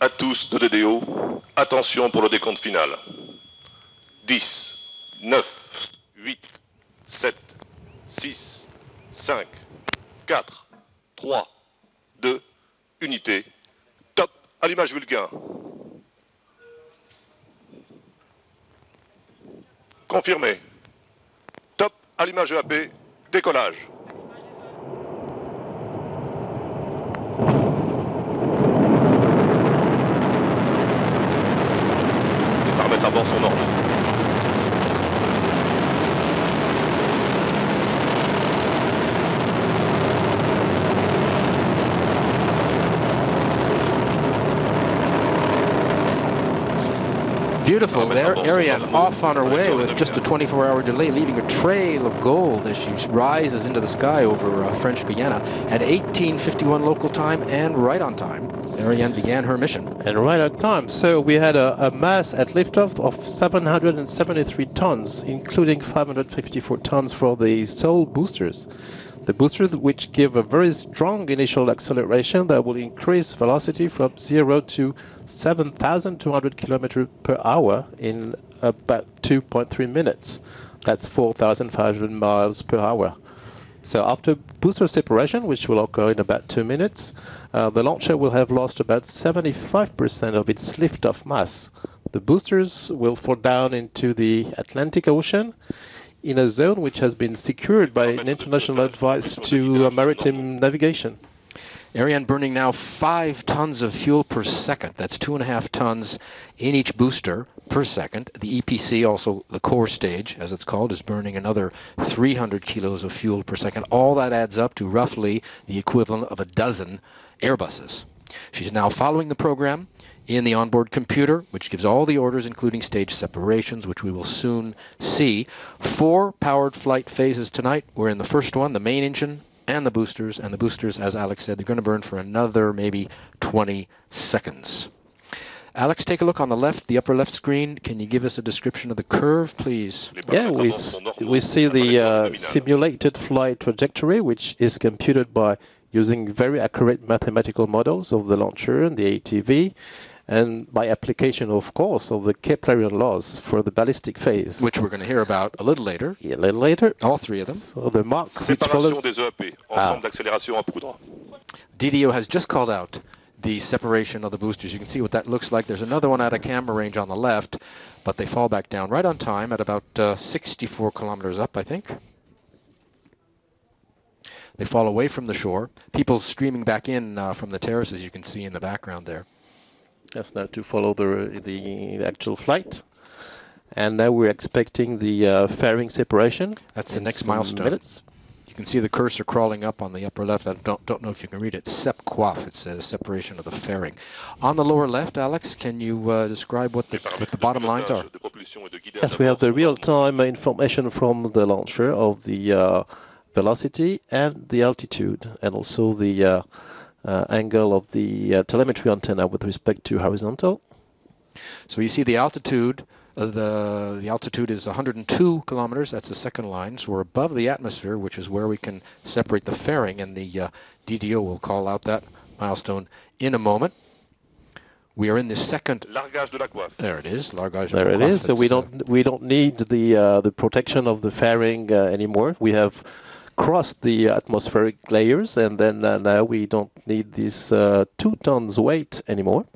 à tous de DDO, attention pour le décompte final. 10, 9, 8, 7, 6, 5, 4, 3, 2, unité. Top, allumage Vulcain. Confirmé. Top, allumage EAP, décollage. Beautiful there. Ariane off on her way with just a 24-hour delay, leaving a trail of gold as she rises into the sky over uh, French Guiana at 1851 local time and right on time. Ariane began her mission. And right on time. So we had a, a mass at liftoff of 773 tons, including 554 tons for the Soul boosters. The boosters which give a very strong initial acceleration that will increase velocity from 0 to 7,200 km per hour in about 2.3 minutes. That's 4,500 miles per hour. So after booster separation, which will occur in about two minutes, uh, the launcher will have lost about 75% of its liftoff mass. The boosters will fall down into the Atlantic Ocean in a zone which has been secured by an international advice to uh, maritime navigation. Ariane burning now five tons of fuel per second. That's two and a half tons in each booster per second. The EPC, also the core stage, as it's called, is burning another 300 kilos of fuel per second. All that adds up to roughly the equivalent of a dozen Airbuses. She's now following the program in the onboard computer, which gives all the orders, including stage separations, which we will soon see. Four powered flight phases tonight. We're in the first one, the main engine and the boosters. And the boosters, as Alex said, they're going to burn for another maybe 20 seconds. Alex, take a look on the left, the upper left screen. Can you give us a description of the curve, please? Yeah, we, we see the uh, simulated flight trajectory, which is computed by using very accurate mathematical models of the launcher and the ATV and by application, of course, of the Keplerian laws for the ballistic phase. Which we're going to hear about a little later. Yeah, a little later. All three of them. So the Mach, which follows... des EAP, ensemble d'accélération à poudre. DDO has just called out the separation of the boosters. You can see what that looks like. There's another one at a camera range on the left, but they fall back down right on time at about uh, 64 kilometers up, I think. They fall away from the shore. People streaming back in uh, from the terraces you can see in the background there. Yes, now to follow the, the actual flight. And now we're expecting the uh, fairing separation. That's the next milestone. Minutes. You can see the cursor crawling up on the upper left. I don't, don't know if you can read it. SEPQUAF, it says separation of the fairing. On the lower left, Alex, can you uh, describe what the, what the bottom lines are? Yes, we have the real-time information from the launcher of the uh, velocity and the altitude, and also the uh, angle of the uh, telemetry antenna with respect to horizontal. So you see the altitude. Uh, the the altitude is 102 kilometers. That's the second line. So we're above the atmosphere, which is where we can separate the fairing, and the uh, DDO will call out that milestone in a moment. We are in the second. Largage de la coiffe. There it is. Largage. There it is. So we don't we don't need the uh, the protection of the fairing uh, anymore. We have crossed the atmospheric layers, and then uh, now we don't need this uh, two tons weight anymore.